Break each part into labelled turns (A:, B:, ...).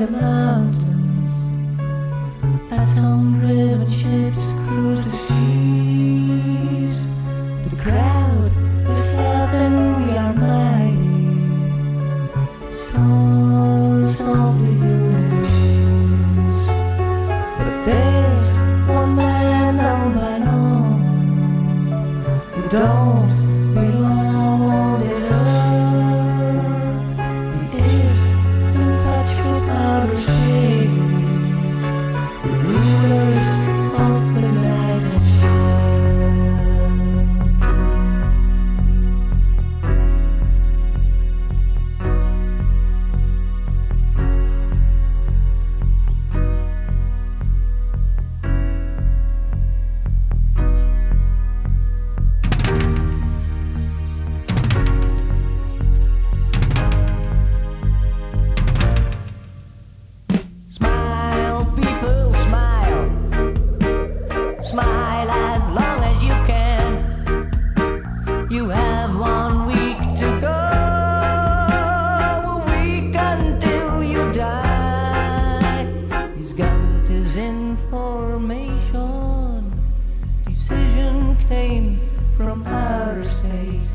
A: the mountains. That storm-driven ships cruise the seas. The crowd is heaven, we are mighty. Stars of the universe. But there's one man down by none who don't information. Decision came from outer space.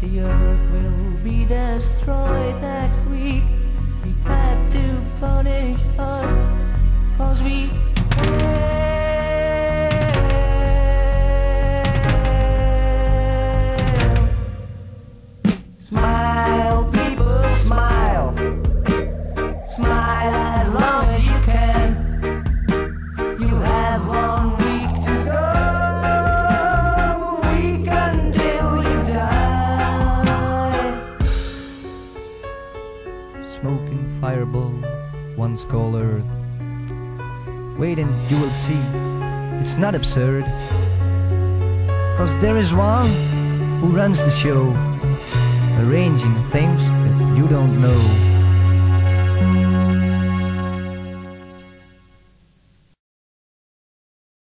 A: The earth will be destroyed next week.
B: Fireball, once called Earth. Wait and you will see, it's not absurd. Cause there is one who runs the show, arranging things that you don't know.